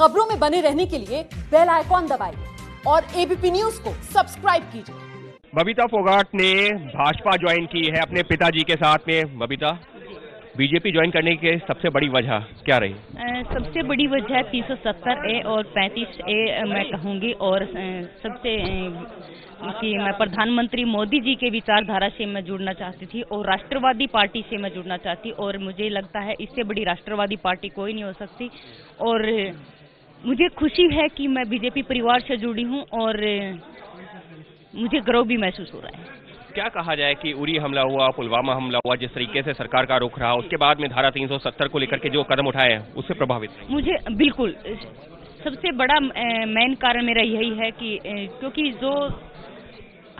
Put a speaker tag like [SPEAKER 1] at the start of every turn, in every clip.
[SPEAKER 1] खबरों में बने रहने के लिए बेल आइकॉन दबाइए और एबीपी न्यूज़ को सब्सक्राइब कीजिए।
[SPEAKER 2] बबीता फोगाट ने भाजपा ज्वाइन की है अपने पिताजी के साथ में। बबीता बीजेपी ज्वाइन करने की सबसे बड़ी वजह क्या रही?
[SPEAKER 3] अ, सबसे बड़ी वजह 370 ए और 35 ए मैं कहूँगी और सबसे कि मैं प्रधानमंत्री मोदी जी के विचारधारा से मैं जुड़ना चाहती थी और राष्ट्रवादी पार्टी से मैं जुड़ना चाहती और मुझे लगता है इससे बड़ी राष्ट्रवादी पार्टी कोई नहीं हो सकती और मुझे खुशी है कि मैं बीजेपी परिवार से जुड़ी हूँ और मुझे गर्व भी महसूस हो रहा है।
[SPEAKER 2] क्या कहा जाए कि उरी हमला हुआ पुलवामा हमला हुआ जिस तरीके से सरकार का रुख रहा उसके बाद में धारा 370 को लेकर के जो कदम उठाए हैं उससे प्रभावित?
[SPEAKER 3] मुझे बिल्कुल सबसे बड़ा मेन कारण मेरा यही है कि क्योंकि जो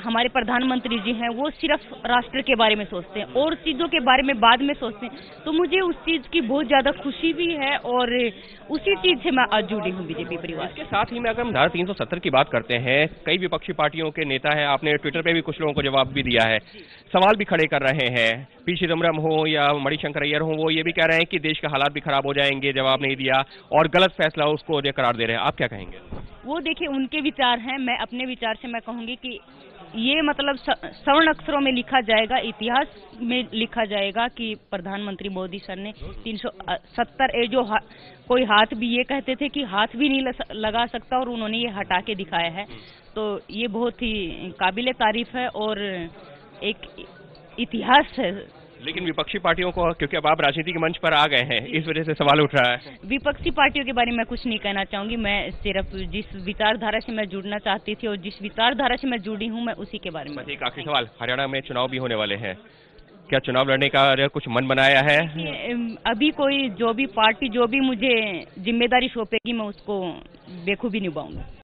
[SPEAKER 3] हमारे प्रधानमंत्री जी हैं, वो सिर्फ़ राष्ट्र के बारे में सोचते हैं और चीज़ों के बारे में बाद में सोचते हैं। तो मुझे उस चीज़ की बहुत ज़्यादा खुशी भी है और उसी चीज़ से मैं आज जुड़ी हूँ बीजेपी परिवार
[SPEAKER 2] इसके साथ ही में अगर हम धारा 370 की बात करते हैं, कई विपक्षी पार्टियों के नेता हैं, आपने ट्विटर पे भी कुछ लोगों को जवाब भी दिया है। सवाल भी खड़े कर रहे हैं, पी चिदम्बरम हो या मणिशंकर अय्यर हो, वो ये भी कह रहे हैं कि देश के हालात भी खराब हो जाएँगे, जवाब नहीं दिया और गलत फैसला उसको करार दे रहे हैं। आप क्या कहेंगे?
[SPEAKER 3] वो देखिए उनके विचार हैं मैं अपने विचार से मैं कहूँगी कि ये मतलब स्वर्ण अक्षरों में लिखा जाएगा इतिहास में लिखा जाएगा कि प्रधानमंत्री मोदी सर ने 370 ए जो हा, कोई हाथ भी ये कहते थे कि हाथ भी नहीं लगा सकता और उन्होंने ये हटा के दिखाया है। तो ये बहुत ही काबिल तारीफ़ है और एक इतिहास है।
[SPEAKER 2] लेकिन विपक्षी पार्टियों को क्योंकि अब आप राजनीति के मंच पर आ गए हैं इस वजह से सवाल उठ रहा है।
[SPEAKER 3] विपक्षी पार्टियों के बारे में कुछ नहीं कहना चाहूँगी। मैं सिर्फ़ जिस विचारधारा से मैं जुड़ना चाहती थी और जिस विचारधारा से मैं जुड़ी हूँ मैं उसी के बारे में
[SPEAKER 2] एक आखिरी सवाल। हरियाणा में चुनाव भी होने वाले हैं। क्या चुनाव लड़ने का कुछ मन बनाया है?
[SPEAKER 3] अभी कोई जो भी पार्टी जो भी मुझे ज़िम्मेदारी सौंपेगी मैं उसको बेखूबी निभाऊँगी।